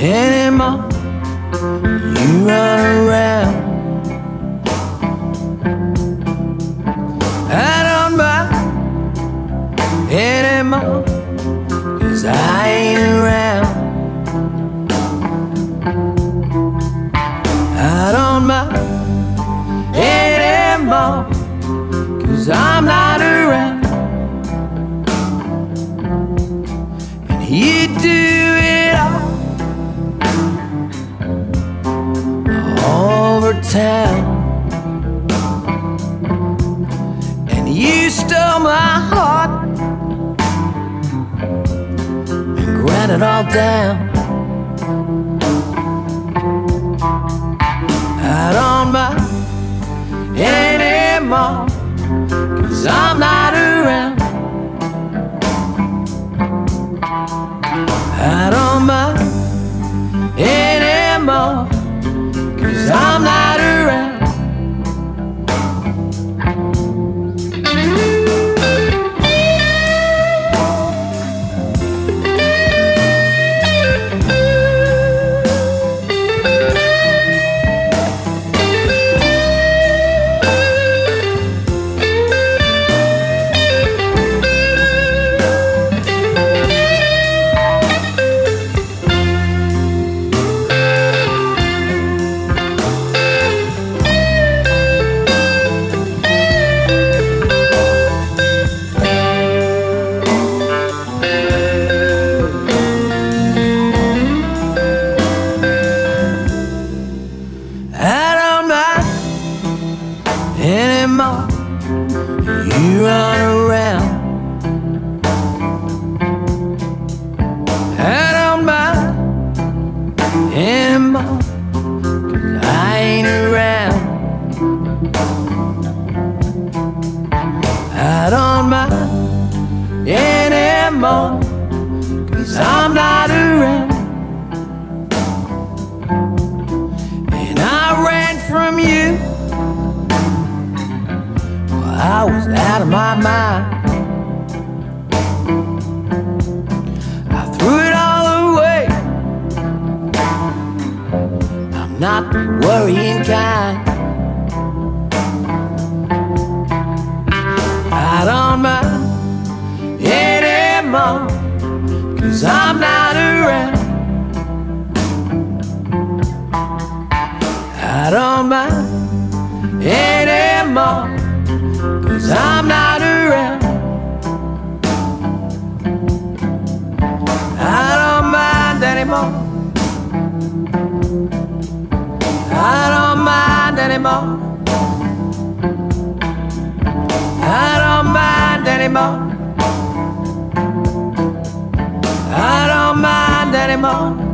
anymore. You run around. I don't mind anymore. Cause I ain't around. I don't mind anymore. Cause I'm not. It all down. You run around. I don't mind anymore. 'cause I ain't around. I don't mind anymore. Cause I'm not I was out of my mind. I threw it all away. I'm not the worrying kind. I don't mind anymore. Cause I'm not around. I don't mind anymore. Cause I'm not around. I don't mind anymore. I don't mind anymore. I don't mind anymore. I don't mind anymore.